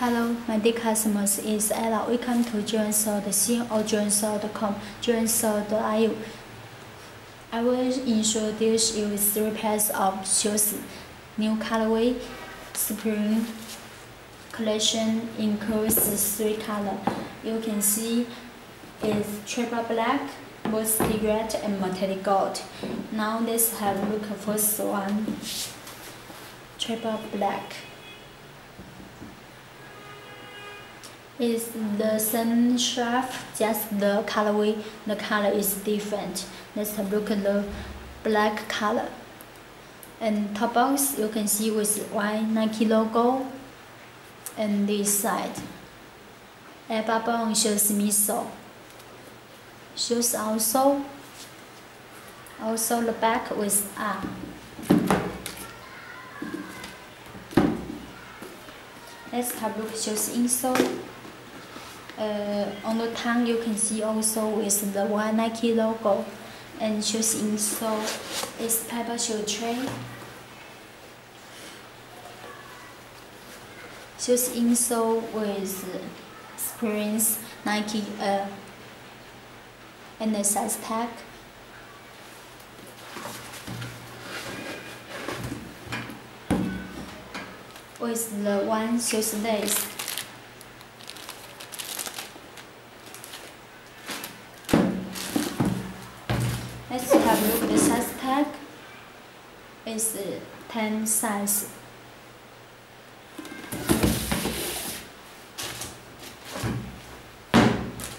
Hello, my dear customers, it's Ella. Welcome to Jordansole.com or Jordansole.com, Joansold.io. I will introduce you three pairs of shoes. New colorway, spring collection includes three colors. You can see it's triple black, mostly red, and metallic gold. Now let's have a look at first one. Triple black. Is the same shape, just the colorway, the color is different. Let's look at the black color. And top box, you can see with white Nike logo. And this side, a button shows miso. Shows also, also the back with R. Let's have look shoes insole. Uh, on the tongue you can see also with the one Nike logo and shoes insole is paper shoe tray. Shoes insole with springs Nike uh, and the size tag. With the one shoes lace. Let's have a look at the size tag. It's 10 size.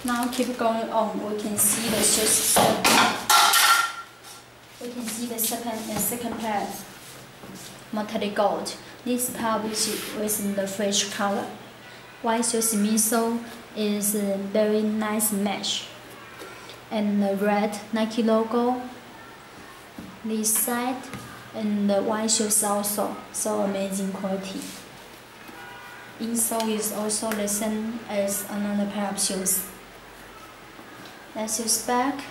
Now keep going on. We can see the shoes. We can see the second and second pair. Metallic gold. This pair which with the fresh color. White shoes miso is a very nice match and the red Nike logo this side and the white shoes also so amazing quality. Insole is also the same as another pair of shoes. Let's use back.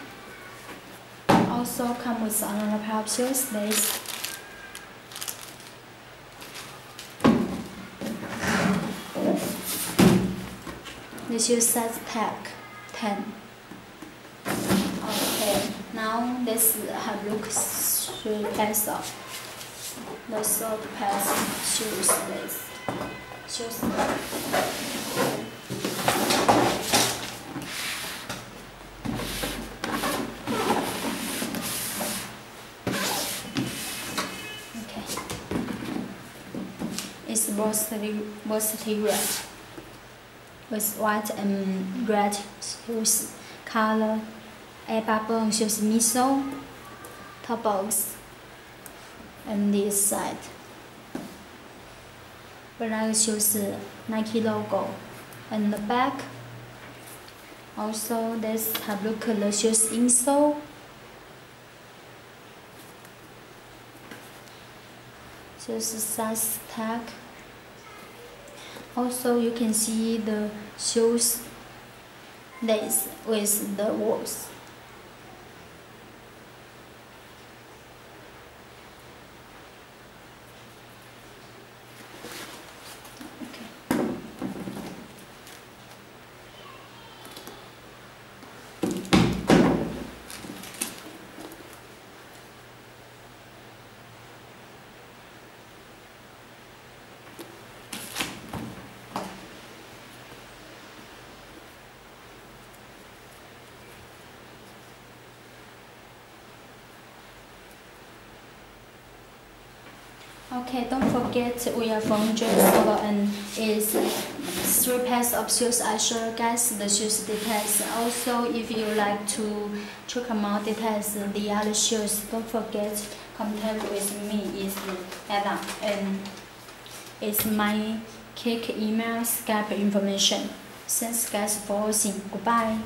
Also come with another pair of shoes this. The shoe size tag 10 now let's have a look through of the third pairs shoes this. Shoes. Okay. It's mostly mostly red with white and red shoes color a bubble shows miso, top box, and this side. Black shows Nike logo, and the back. Also, look at the shoes insole. Shoes size tag. Also, you can see the shoes lace with the walls. Okay, don't forget we are from Solo and is three pairs of shoes. I show you guys the shoes details. Also, if you like to check more details the other shoes, don't forget contact with me is Adam and it's my kick email Skype information. Thanks guys for watching. Goodbye.